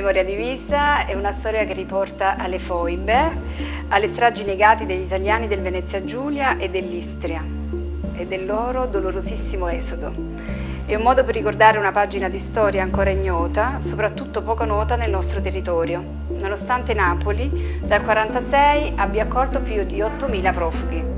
Memoria divisa è una storia che riporta alle foibe, alle stragi negate degli italiani del Venezia Giulia e dell'Istria e del loro dolorosissimo esodo. È un modo per ricordare una pagina di storia ancora ignota, soprattutto poco nota nel nostro territorio, nonostante Napoli dal 1946 abbia accolto più di 8.000 profughi.